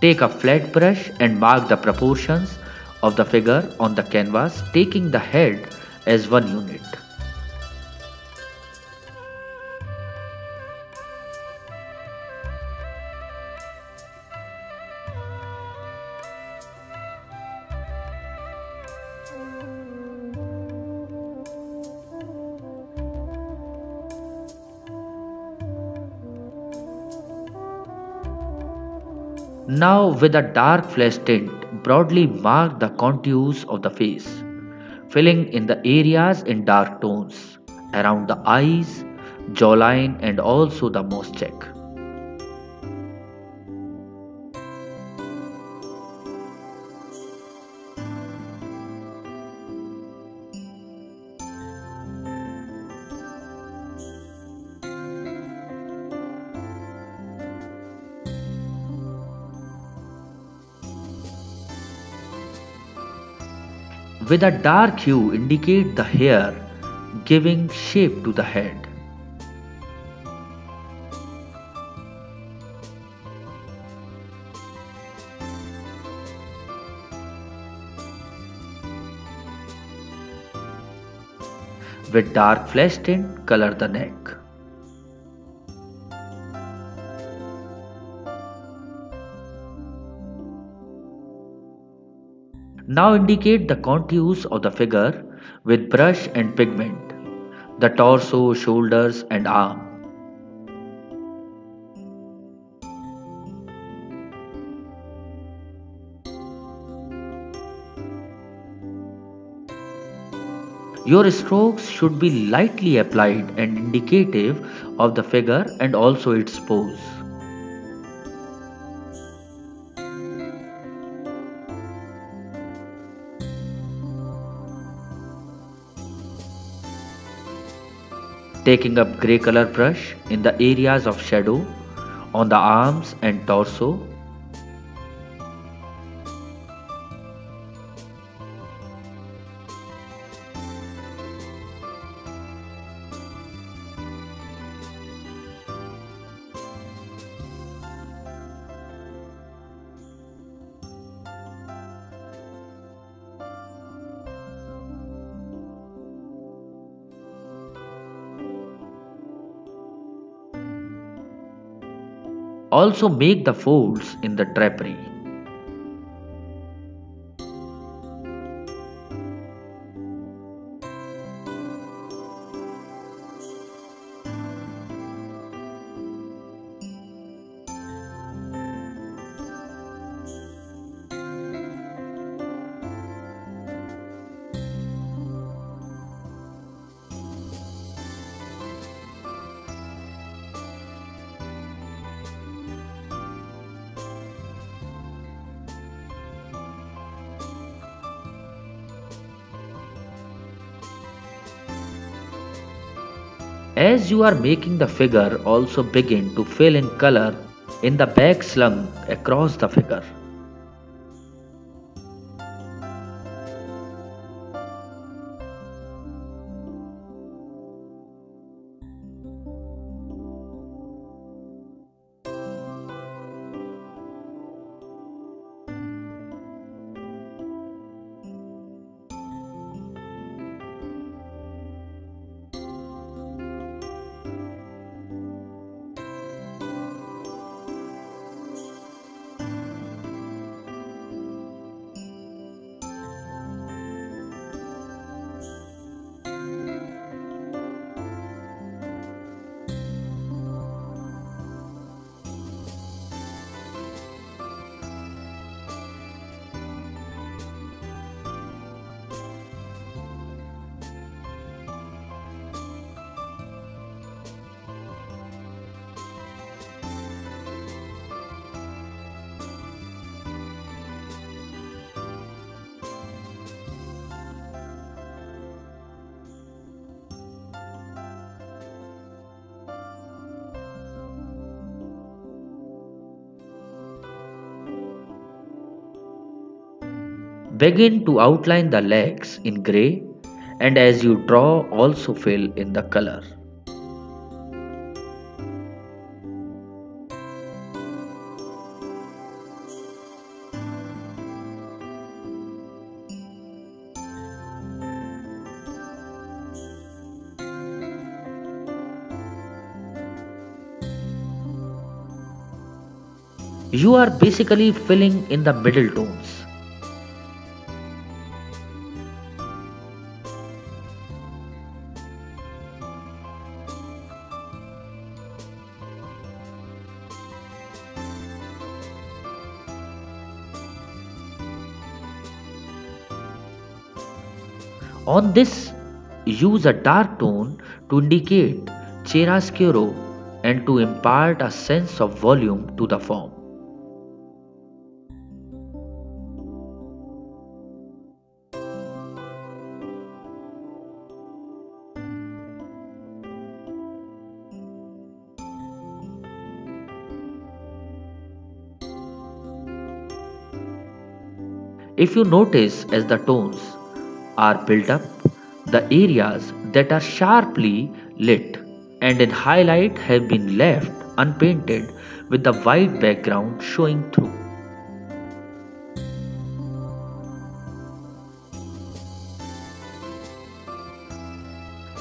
Take a flat brush and mark the proportions of the figure on the canvas taking the head as one unit. Now with a dark flesh tint, broadly mark the contours of the face, filling in the areas in dark tones, around the eyes, jawline and also the cheek. With a dark hue indicate the hair giving shape to the head. With dark flesh tint, color the neck. Now indicate the contours of the figure with brush and pigment, the torso, shoulders and arm. Your strokes should be lightly applied and indicative of the figure and also its pose. Taking up grey color brush in the areas of shadow on the arms and torso Also make the folds in the drapery. As you are making the figure also begin to fill in color in the back slung across the figure. Begin to outline the legs in grey and as you draw also fill in the color. You are basically filling in the middle tone. On this, use a dark tone to indicate chiaroscuro and to impart a sense of volume to the form. If you notice as the tones are built up, the areas that are sharply lit and in highlight have been left unpainted with the white background showing through.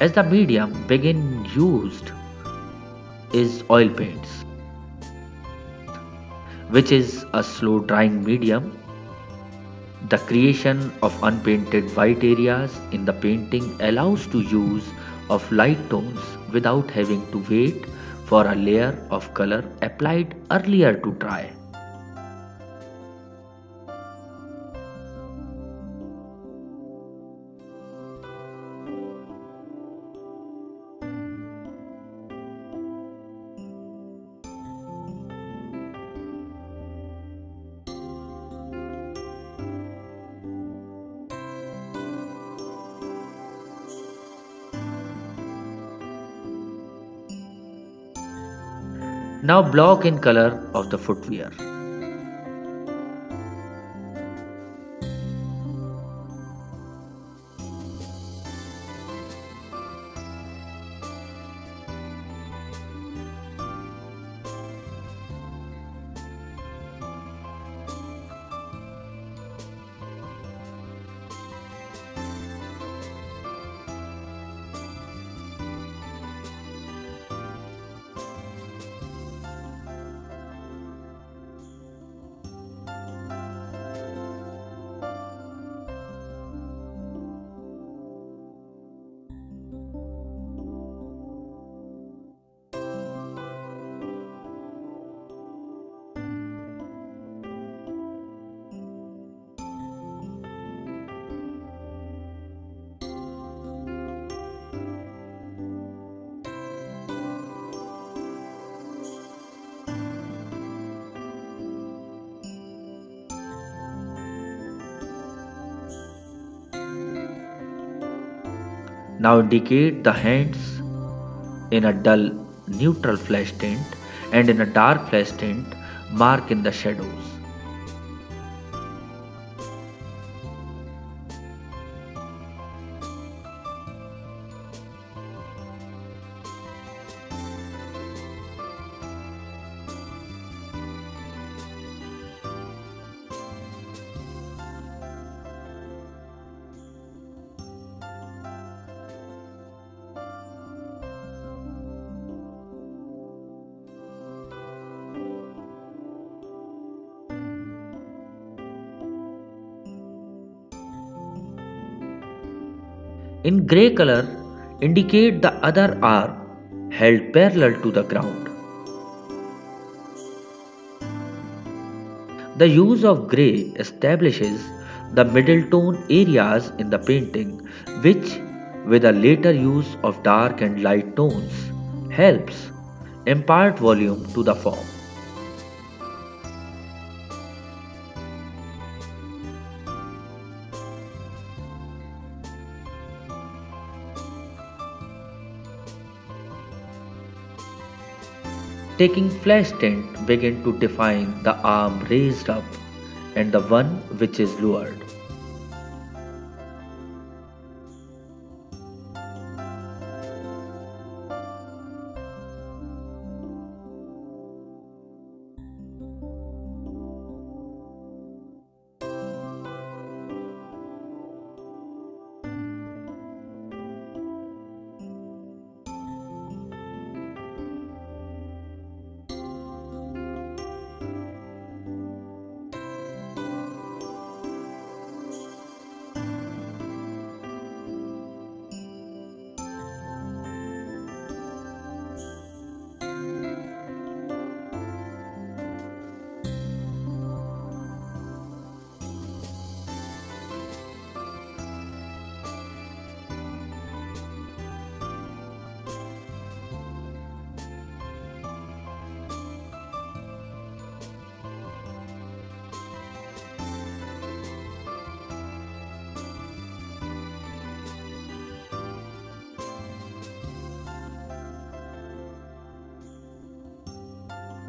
As the medium begin used is oil paints, which is a slow drying medium the creation of unpainted white areas in the painting allows to use of light tones without having to wait for a layer of color applied earlier to dry. Now block in color of the footwear. Now indicate the hands in a dull neutral flesh tint and in a dark flesh tint mark in the shadows. In grey color, indicate the other arm held parallel to the ground. The use of grey establishes the middle tone areas in the painting which with a later use of dark and light tones helps impart volume to the form. Taking flesh tint begin to define the arm raised up and the one which is lowered.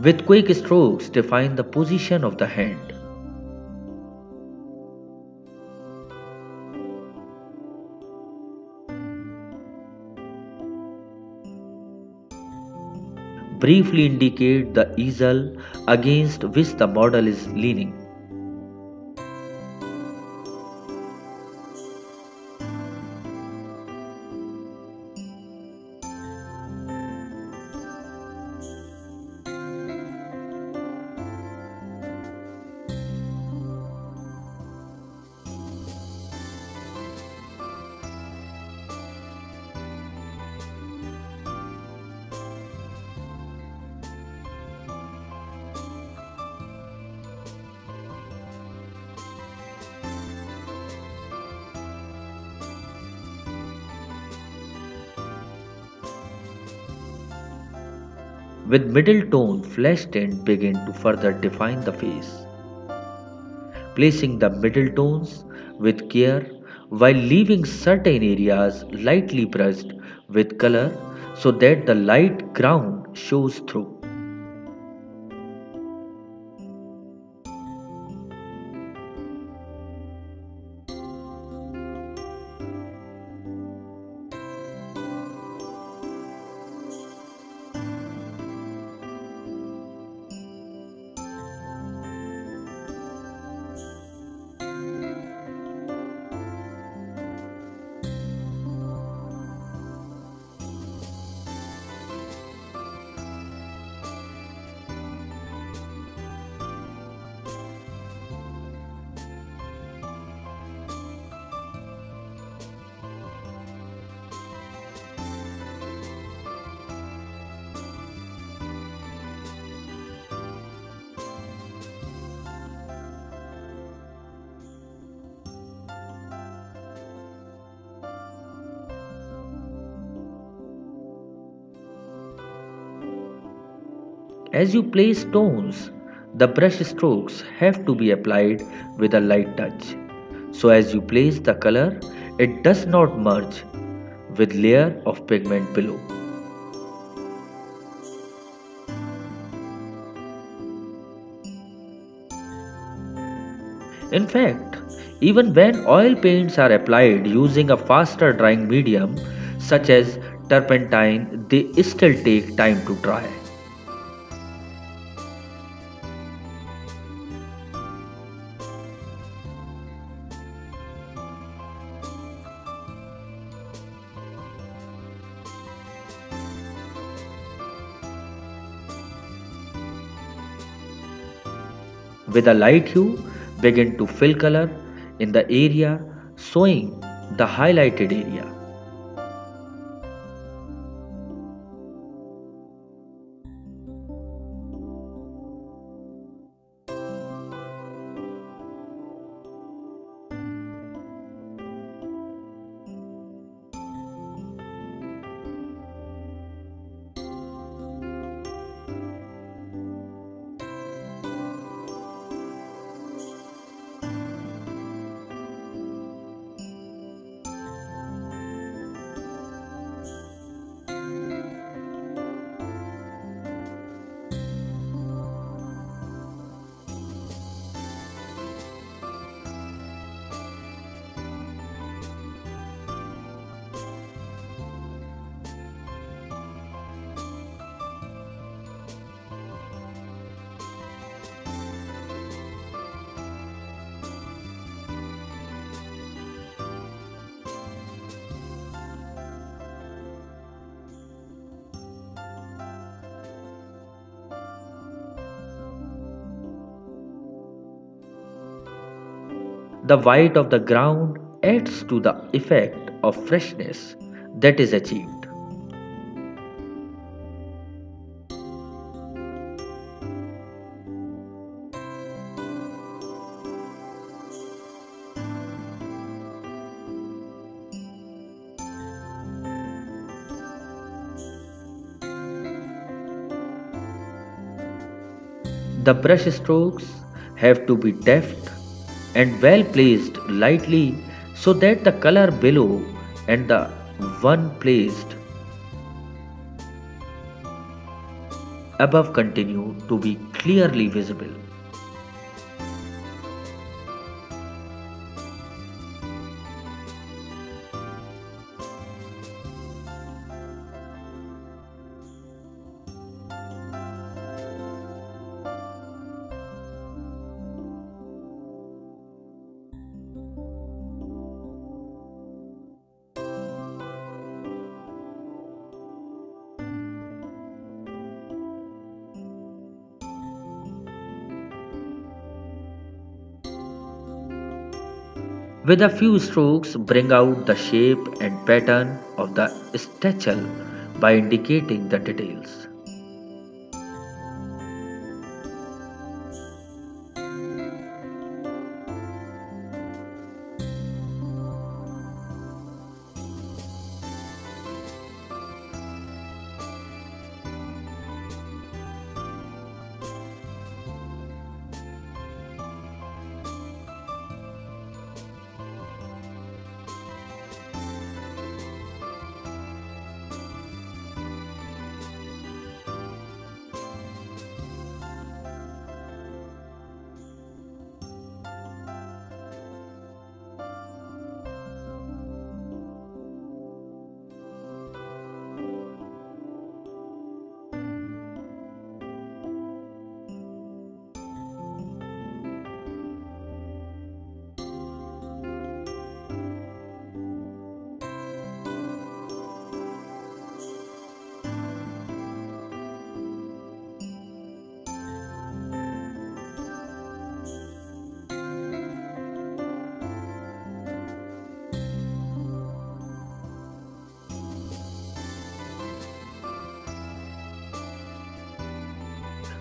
With quick strokes define the position of the hand. Briefly indicate the easel against which the model is leaning. With middle tone, flesh tint begin to further define the face. Placing the middle tones with care while leaving certain areas lightly brushed with color so that the light ground shows through. As you place stones, the brush strokes have to be applied with a light touch. So as you place the color, it does not merge with layer of pigment below. In fact, even when oil paints are applied using a faster drying medium such as turpentine, they still take time to dry. With a light hue, begin to fill color in the area showing the highlighted area. The white of the ground adds to the effect of freshness that is achieved. The brush strokes have to be deft and well placed lightly so that the color below and the one placed above continue to be clearly visible. With a few strokes, bring out the shape and pattern of the statue by indicating the details.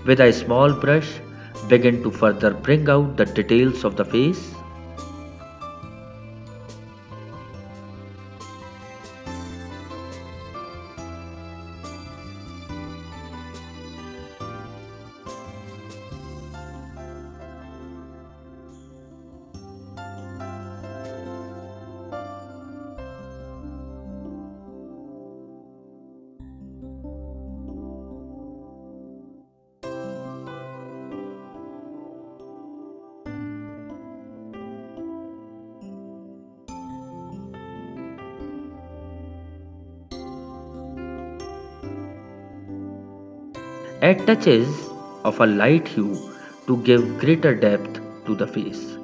With a small brush, begin to further bring out the details of the face. Add touches of a light hue to give greater depth to the face.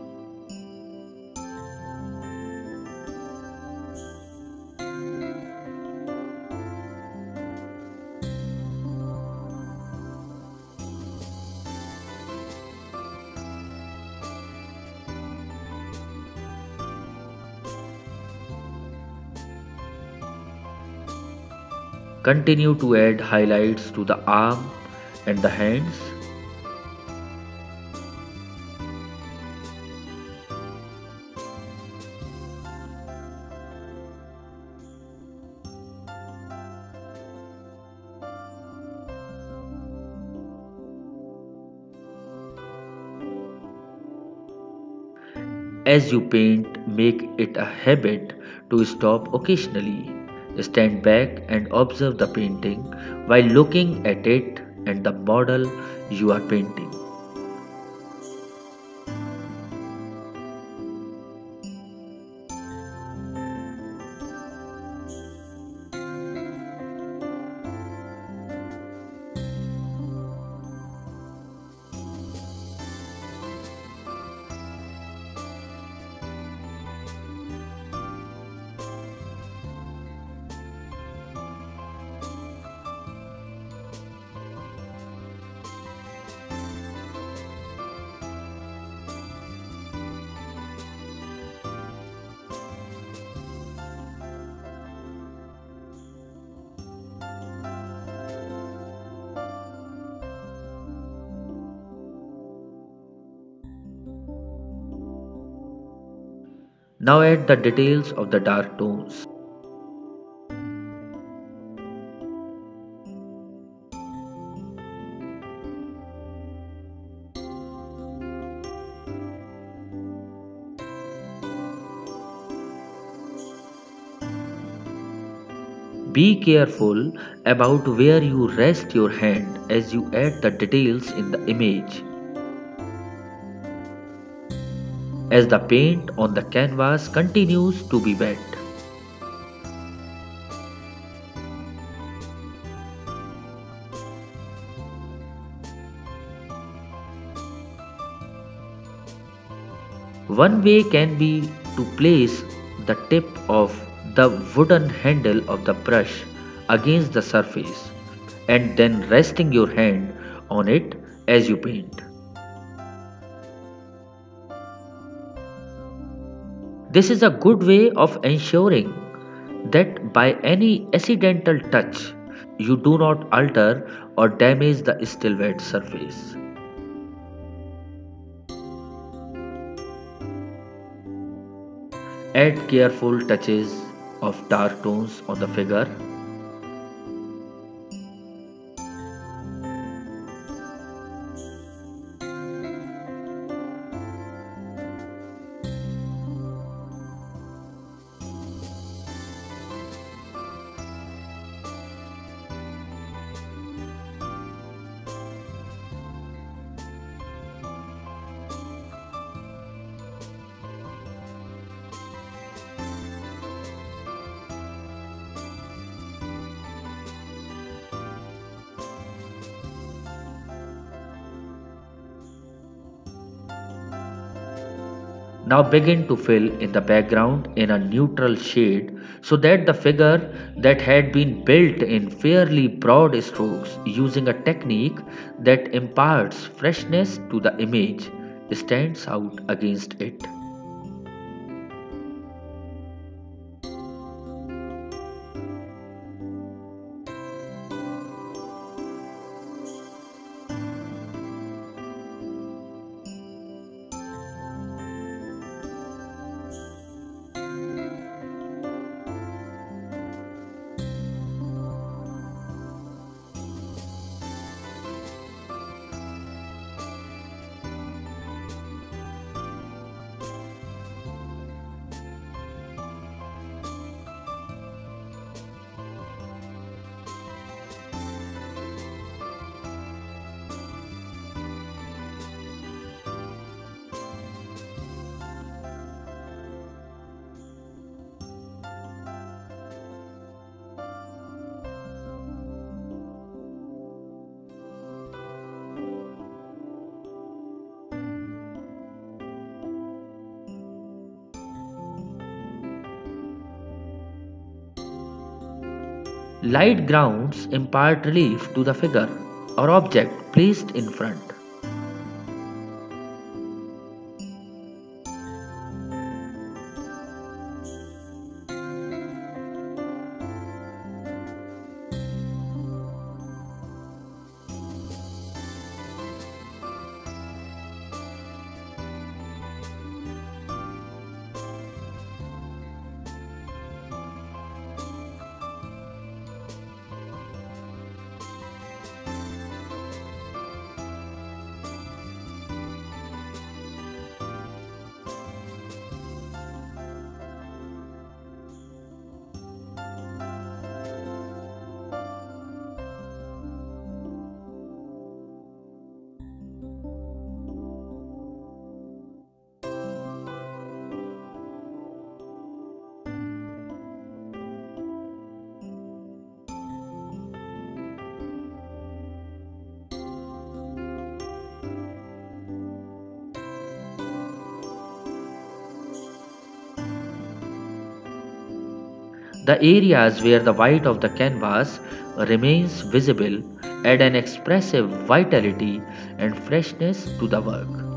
Continue to add highlights to the arm and the hands. As you paint, make it a habit to stop occasionally Stand back and observe the painting while looking at it and the model you are painting. Now add the details of the dark tones. Be careful about where you rest your hand as you add the details in the image. As the paint on the canvas continues to be wet. One way can be to place the tip of the wooden handle of the brush against the surface and then resting your hand on it as you paint. This is a good way of ensuring that by any accidental touch you do not alter or damage the still wet surface. Add careful touches of dark tones on the figure. Now begin to fill in the background in a neutral shade so that the figure that had been built in fairly broad strokes using a technique that imparts freshness to the image stands out against it. Light grounds impart relief to the figure or object placed in front. The areas where the white of the canvas remains visible add an expressive vitality and freshness to the work.